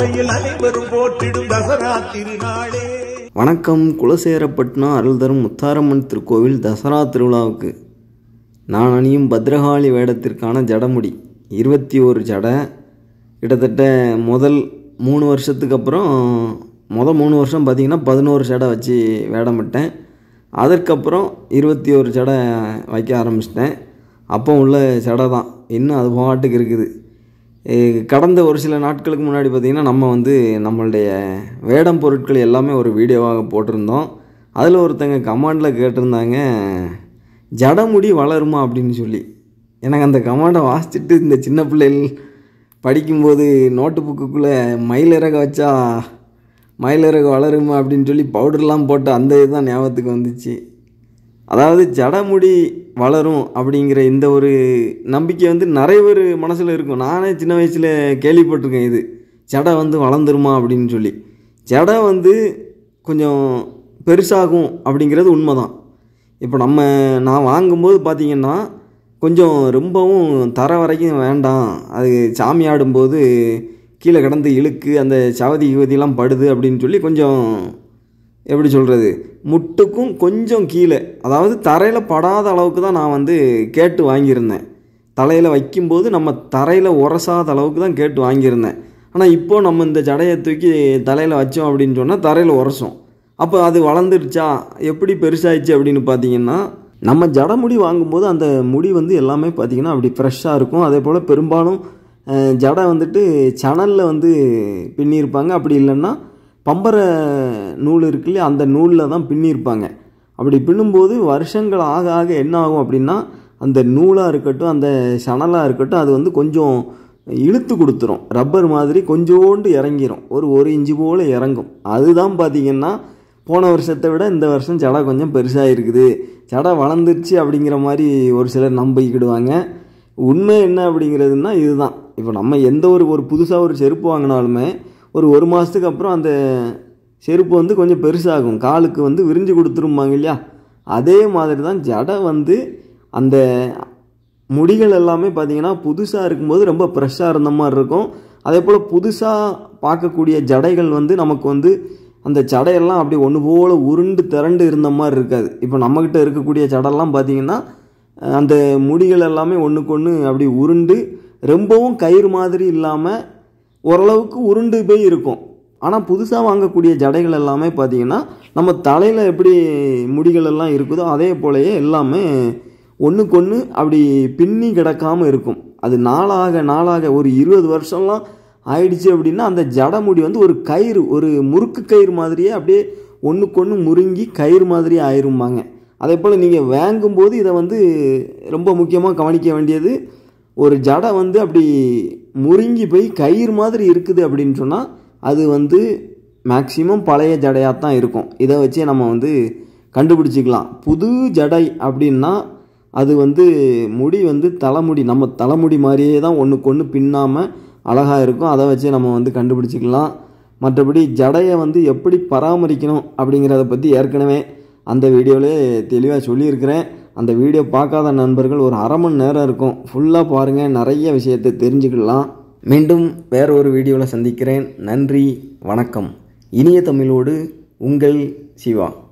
வகையில் அனைவரும் போட்டிடும் தசரா திருநாளே. வணக்கம். குலசேரப்பட்டினம் அருள்தரும் முத்தாரம்மன் திருக்கோவில் தசரா திருவிழாவுக்கு நான் அணியும் பத்ரகாளி வேடத்திற்கான ஜடமுடி. இருபத்தி ஒரு ஜடை. கிட்டத்தட்ட முதல் மூணு வருஷத்துக்கு அப்புறம் முதல் மூணு வருஷம் பார்த்திங்கன்னா பதினோரு ஜடை வச்சு வேடமிட்டேன். அதற்கப்புறம் இருபத்தி ஒரு ஜடை வைக்க ஆரம்பிச்சிட்டேன். அப்போ உள்ள ஜடை தான் இன்னும் அது பாட்டுக்கு இருக்குது. கடந்த ஒரு சில நாட்களுக்கு முன்னாடி பார்த்திங்கன்னா நம்ம வந்து நம்மளுடைய வேடம் பொருட்கள் எல்லாமே ஒரு வீடியோவாக போட்டிருந்தோம். அதில் ஒருத்தங்க கமாண்டில் கேட்டிருந்தாங்க ஜடமுடி வளருமா? அப்படின்னு சொல்லி. எனக்கு அந்த கமாண்டை வாசிச்சுட்டு இந்த சின்ன பிள்ளைகள் படிக்கும்போது நோட்டு புக்குக்குள்ளே மயிலிறக வச்சா மயிலிறகு வளருமா அப்படின்னு சொல்லி பவுடர்லாம் போட்டு அந்த இதுதான் ஞாபகத்துக்கு வந்துச்சு. அதாவது ஜடமுடி வளரும் அப்படிங்கிற இந்த ஒரு நம்பிக்கை வந்து நிறைய பேர் மனசில் இருக்கும். நானே சின்ன வயசில் கேள்விப்பட்டிருக்கேன் இது. ஜடை வந்து வளர்ந்துருமா அப்படின்னு சொல்லி. ஜடை வந்து கொஞ்சம் பெருசாகும் அப்படிங்கிறது உண்மை தான் இப்போ நம்ம நான் வாங்கும்போது பார்த்திங்கன்னா கொஞ்சம் ரொம்பவும் தர வரைக்கும் வேண்டாம். அது சாமி ஆடும்போது கீழே கிடந்து இழுக்கு அந்த சவதி கிவதிலாம் படுது அப்படின்னு சொல்லி கொஞ்சம் எப்படி சொல்கிறது முட்டுக்கும் கொஞ்சம் கீழே. அதாவது தரையில் படாத அளவுக்கு தான் நான் வந்து கேட்டு வாங்கியிருந்தேன். தலையில் வைக்கும்போது நம்ம தரையில் உரசாத அளவுக்கு தான் கேட்டு வாங்கியிருந்தேன். ஆனால் இப்போது நம்ம இந்த ஜடையை தூக்கி தலையில் வச்சோம் அப்படின்னு சொன்னால் தரையில் உரசும். அப்போ அது வளர்ந்துருச்சா? எப்படி பெருசாகிடுச்சு அப்படின்னு பார்த்தீங்கன்னா நம்ம ஜடமுடி வாங்கும்போது அந்த முடி வந்து எல்லாமே பார்த்திங்கன்னா அப்படி ஃப்ரெஷ்ஷாக இருக்கும். அதே போல் பெரும்பாலும் ஜடை வந்துட்டு சணலில் வந்து பின்னியிருப்பாங்க. அப்படி இல்லைன்னா பம்பரை நூல் இருக்கு இல்லையா? அந்த நூலில் தான் பின்னியிருப்பாங்க அப்படி பின்னும்போது வருஷங்கள் ஆக ஆக என்ன ஆகும் அப்படின்னா அந்த நூலாக இருக்கட்டும் அந்த சணலாக இருக்கட்டும் அது வந்து கொஞ்சம் இழுத்து கொடுத்துரும். ரப்பர் மாதிரி கொஞ்சோண்டு இறங்கிரும். ஒரு ஒரு இன்ச்சு போல் இறங்கும். அதுதான் பார்த்திங்கன்னா போன வருஷத்தை விட இந்த வருஷம் ஜடை கொஞ்சம் பெருசாக இருக்குது ஜடை வளர்ந்துருச்சு அப்படிங்கிற மாதிரி ஒரு சிலர் நம்பிக்கிடுவாங்க. உண்மை என்ன அப்படிங்கிறதுனா இதுதான். இப்போ நம்ம எந்த ஒரு ஒரு புதுசாக ஒரு செருப்பு வாங்கினாலுமே ஒரு ஒரு மாதத்துக்கு அப்புறம் அந்த செருப்பு வந்து கொஞ்சம் பெருசாகும். காலுக்கு வந்து விரிஞ்சு கொடுத்துருமாங்க இல்லையா? அதே மாதிரி தான் ஜடை வந்து அந்த முடிகள் எல்லாமே பார்த்தீங்கன்னா புதுசாக இருக்கும்போது ரொம்ப ஃப்ரெஷ்ஷாக இருந்த மாதிரி இருக்கும். அதே போல் புதுசாக பார்க்கக்கூடிய ஜடைகள் வந்து நமக்கு வந்து அந்த ஜடையெல்லாம் அப்படி ஒன்று போல் உருண்டு திரண்டு இருந்த மாதிரி இருக்காது. இப்போ நம்மக்கிட்ட இருக்கக்கூடிய ஜடெல்லாம் பார்த்தீங்கன்னா அந்த முடிகள் எல்லாமே ஒன்றுக்கு ஒன்று அப்படி உருண்டு ரொம்பவும் கயிறு மாதிரி இல்லாமல் ஓரளவுக்கு உருண்டு போய் இருக்கும். ஆனால் புதுசாக வாங்கக்கூடிய ஜடைகள் எல்லாமே பார்த்தீங்கன்னா நம்ம தலையில் எப்படி முடிகள் எல்லாம் இருக்குதோ அதே போலயே எல்லாமே ஒன்றுக்கொன்று அப்படி பின்னி கிடக்காமல் இருக்கும். அது நாளாக நாளாக ஒரு இருபது வருஷம்லாம் ஆயிடுச்சு அப்படின்னா அந்த ஜடமுடி வந்து ஒரு கயிறு ஒரு முறுக்கு கயிறு மாதிரியே அப்படியே ஒன்றுக்கொன்று முறுங்கி கயிறு மாதிரியே ஆயிரும்பாங்க. அதே போல் நீங்கள் வாங்கும்போது இதை வந்து ரொம்ப முக்கியமாக கவனிக்க வேண்டியது ஒரு ஜடை வந்து அப்படி முறுங்கி போய் கயிறு மாதிரி இருக்குது அப்படின்னு சொன்னால் அது வந்து மேக்சிமம் பழைய ஜடையாக தான் இருக்கும். இதை வச்சே நம்ம வந்து கண்டுபிடிச்சிக்கலாம். புது ஜடை அப்படின்னா அது வந்து முடி வந்து தலைமுடி நம்ம தலைமுடி மாதிரியே தான் ஒன்றுக்கு ஒன்று பின்னாமல் அழகாக இருக்கும். அதை வச்சே நம்ம வந்து கண்டுபிடிச்சிக்கலாம். மற்றபடி ஜடையை வந்து எப்படி பராமரிக்கணும் அப்படிங்கிறத பற்றி ஏற்கனவே அந்த வீடியோவிலே தெளிவாக சொல்லியிருக்கிறேன். அந்த வீடியோ பார்க்காத நண்பர்கள் ஒரு அரை மணி நேரம் இருக்கும். ஃபுல்லாக பாருங்கள் நிறைய விஷயத்தை தெரிஞ்சுக்கலாம். மீண்டும் வேற ஒரு வீடியோவில் சந்திக்கிறேன். நன்றி வணக்கம். இனிய தமிழோடு உங்கள் சிவா.